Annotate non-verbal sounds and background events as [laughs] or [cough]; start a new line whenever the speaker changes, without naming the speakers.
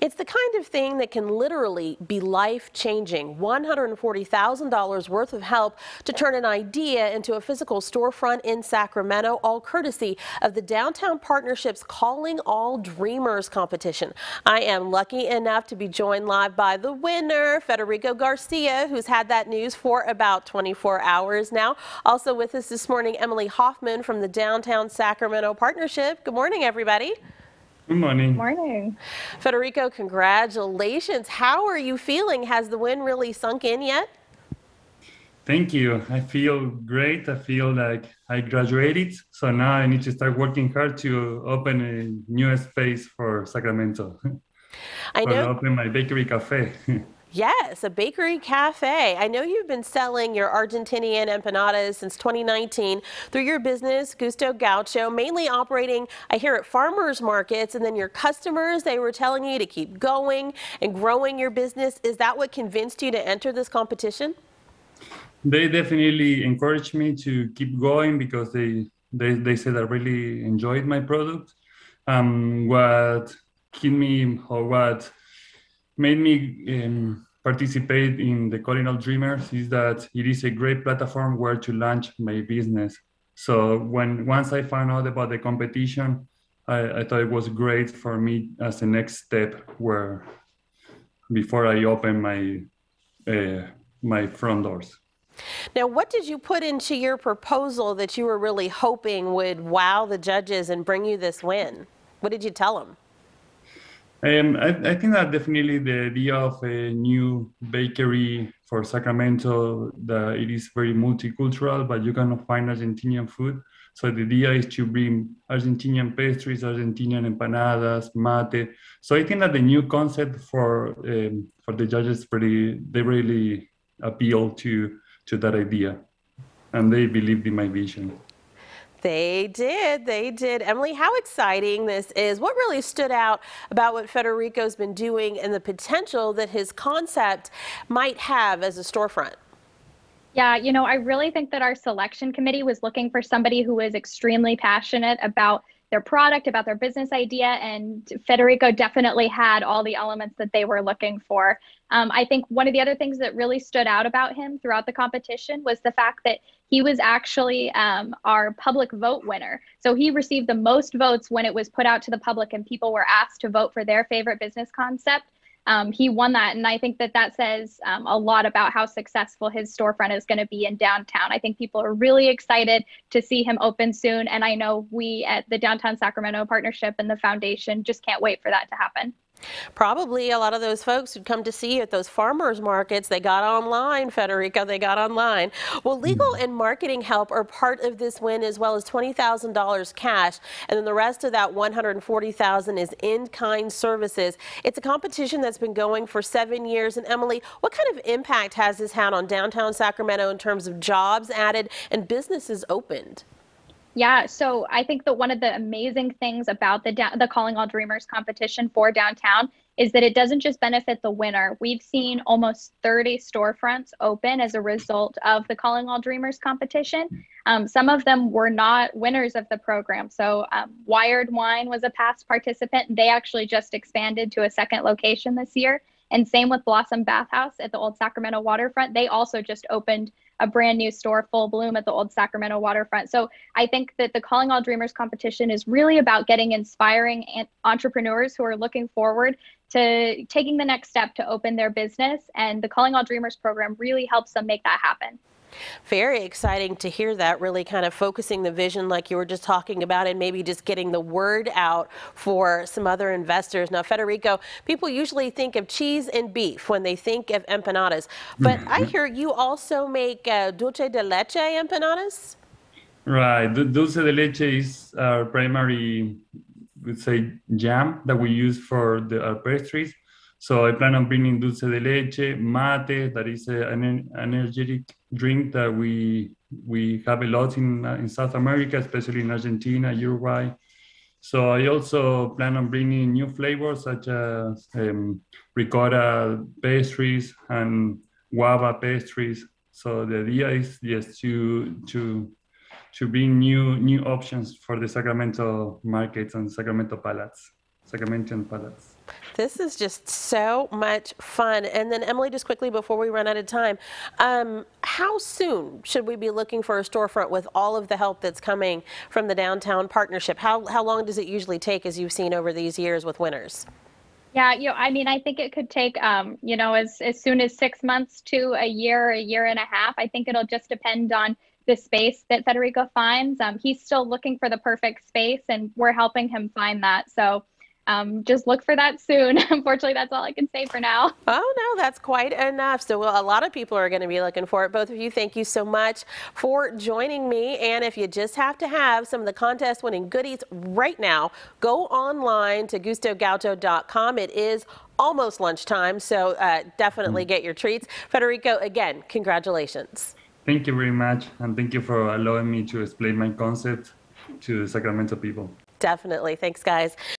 It's the kind of thing that can literally be life changing. $140,000 worth of help to turn an idea into a physical storefront in Sacramento, all courtesy of the Downtown Partnership's Calling All Dreamers competition. I am lucky enough to be joined live by the winner, Federico Garcia, who's had that news for about 24 hours now. Also with us this morning, Emily Hoffman from the Downtown Sacramento Partnership. Good morning, everybody.
Good morning.
Morning.
Federico, congratulations. How are you feeling? Has the win really sunk in yet?
Thank you. I feel great. I feel like I graduated. So now I need to start working hard to open a new space for Sacramento.
I [laughs] know.
open my bakery cafe. [laughs]
Yes, a bakery cafe. I know you've been selling your Argentinian empanadas since 2019 through your business, Gusto Gaucho, mainly operating, I hear, at farmers markets, and then your customers, they were telling you to keep going and growing your business. Is that what convinced you to enter this competition?
They definitely encouraged me to keep going because they, they, they said I really enjoyed my product. Um, what kept me, or what made me um, participate in the Calling All Dreamers is that it is a great platform where to launch my business. So when once I found out about the competition, I, I thought it was great for me as the next step where before I open my uh, my front doors.
Now, what did you put into your proposal that you were really hoping would wow the judges and bring you this win? What did you tell them?
Um, I, I, think that definitely the idea of a new bakery for Sacramento, that it is very multicultural, but you can find Argentinian food. So the idea is to bring Argentinian pastries, Argentinian empanadas, mate. So I think that the new concept for um, for the judges pretty they really appeal to to that idea, and they believed in my vision.
They did. They did. Emily, how exciting this is. What really stood out about what Federico's been doing and the potential that his concept might have as a storefront?
Yeah, you know, I really think that our selection committee was looking for somebody who was extremely passionate about their product, about their business idea, and Federico definitely had all the elements that they were looking for. Um, I think one of the other things that really stood out about him throughout the competition was the fact that he was actually um, our public vote winner. So he received the most votes when it was put out to the public and people were asked to vote for their favorite business concept. Um, he won that. And I think that that says um, a lot about how successful his storefront is going to be in downtown. I think people are really excited to see him open soon. And I know we at the Downtown Sacramento Partnership and the foundation just can't wait for that to happen.
Probably a lot of those folks who'd come to see you at those farmers markets, they got online, Federico, they got online. Well, legal hmm. and marketing help are part of this win as well as $20,000 cash. And then the rest of that 140,000 is in-kind services. It's a competition that's been going for seven years. And Emily, what kind of impact has this had on downtown Sacramento in terms of jobs added and businesses opened?
Yeah, so I think that one of the amazing things about the the Calling All Dreamers competition for downtown is that it doesn't just benefit the winner. We've seen almost 30 storefronts open as a result of the Calling All Dreamers competition. Um, some of them were not winners of the program. So um, Wired Wine was a past participant. They actually just expanded to a second location this year. And same with Blossom Bathhouse at the Old Sacramento waterfront. They also just opened a brand new store full bloom at the Old Sacramento waterfront. So I think that the Calling All Dreamers competition is really about getting inspiring entrepreneurs who are looking forward to taking the next step to open their business. And the Calling All Dreamers program really helps them make that happen.
Very exciting to hear that, really kind of focusing the vision like you were just talking about and maybe just getting the word out for some other investors. Now, Federico, people usually think of cheese and beef when they think of empanadas, but I hear you also make uh, dulce de leche empanadas?
Right. Dulce de leche is our primary, would say, jam that we use for the, our pastries. So I plan on bringing dulce de leche, mate, that is a, an energetic drink that we we have a lot in uh, in South America, especially in Argentina, Uruguay. So I also plan on bringing new flavors such as um, ricotta pastries and guava pastries. So the idea is yes to to to bring new new options for the Sacramento markets and Sacramento palates, Sacramento palates.
This is just so much fun. And then, Emily, just quickly before we run out of time, um, how soon should we be looking for a storefront with all of the help that's coming from the downtown partnership? How, how long does it usually take, as you've seen over these years with winners?
Yeah, you know, I mean, I think it could take, um, you know, as as soon as six months to a year, a year and a half. I think it'll just depend on the space that Federico finds. Um, he's still looking for the perfect space, and we're helping him find that. So. Um, just look for that soon. [laughs] Unfortunately, that's all I can say for now.
Oh, no, that's quite enough. So, well, a lot of people are going to be looking for it. Both of you, thank you so much for joining me. And if you just have to have some of the contest winning goodies right now, go online to gustogaucho.com. It is almost lunchtime, so uh, definitely get your treats. Federico, again, congratulations.
Thank you very much, and thank you for allowing me to explain my concept to the Sacramento people.
Definitely. Thanks, guys.